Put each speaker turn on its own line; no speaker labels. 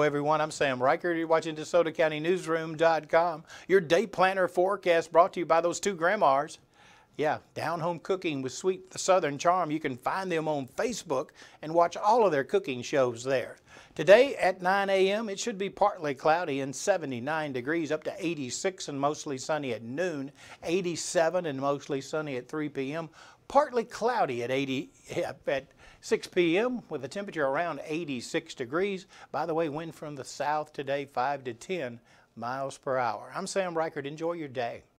everyone. I'm Sam Rikard. You're watching DeSotoCountyNewsroom.com. Your day planner forecast brought to you by those two grandmas. Yeah, Down Home Cooking with Sweet the Southern Charm. You can find them on Facebook and watch all of their cooking shows there. Today at 9 a.m., it should be partly cloudy and 79 degrees, up to 86 and mostly sunny at noon, 87 and mostly sunny at 3 p.m., partly cloudy at 80 at 6 p.m. with a temperature around 86 degrees. By the way, wind from the south today 5 to 10 miles per hour. I'm Sam Rikard. Enjoy your day.